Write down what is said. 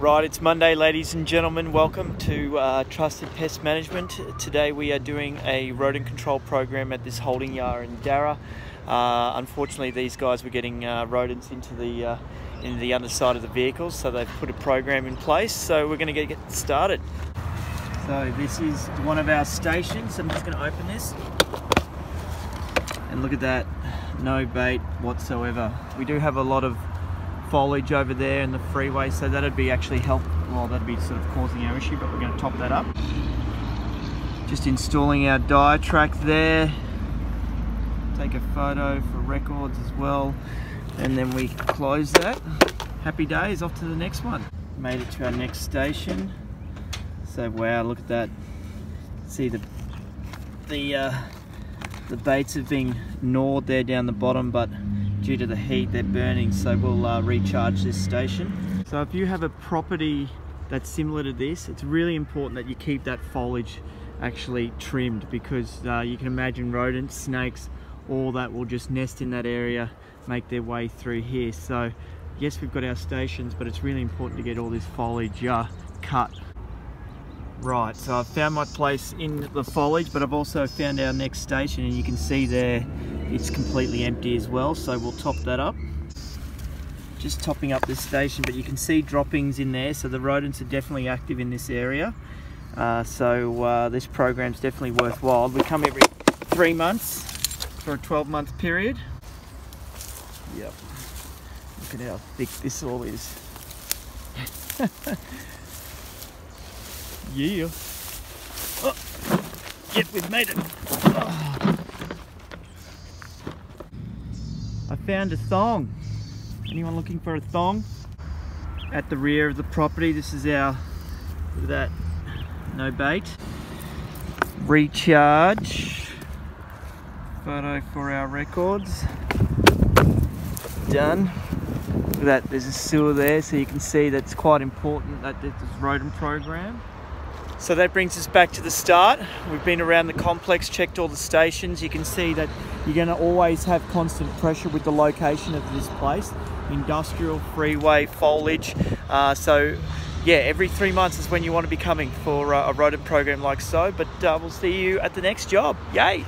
Right, it's Monday, ladies and gentlemen. Welcome to uh, Trusted Pest Management. Today we are doing a rodent control program at this holding yard in Darra. Uh, unfortunately, these guys were getting uh, rodents into the uh, in the underside of the vehicles, so they've put a program in place. So we're going to get started. So this is one of our stations. I'm just going to open this, and look at that, no bait whatsoever. We do have a lot of foliage over there in the freeway so that'd be actually help well that'd be sort of causing our issue but we're going to top that up. Just installing our Ditrac there. Take a photo for records as well and then we close that. Happy days off to the next one. Made it to our next station. So wow look at that. See the the uh, the baits have been gnawed there down the bottom but due to the heat they're burning so we'll uh, recharge this station. So if you have a property that's similar to this it's really important that you keep that foliage actually trimmed because uh, you can imagine rodents snakes all that will just nest in that area make their way through here. So yes we've got our stations but it's really important to get all this foliage uh, cut. Right, so I've found my place in the foliage, but I've also found our next station and you can see there it's completely empty as well, so we'll top that up. Just topping up this station, but you can see droppings in there, so the rodents are definitely active in this area. Uh, so uh, this program's definitely worthwhile. We come every three months for a 12 month period. Yep. Look at how thick this all is. Yeah. Oh. Yep, we've made it. Oh. Found a thong. Anyone looking for a thong? At the rear of the property, this is our, look at that, no bait. Recharge. Photo for our records. Done look at that there's a sewer there so you can see that's quite important that this rodent program so that brings us back to the start. We've been around the complex, checked all the stations. You can see that you're going to always have constant pressure with the location of this place. Industrial, freeway, foliage. Uh, so yeah, every three months is when you want to be coming for uh, a rodent program like so. But uh, we'll see you at the next job. Yay!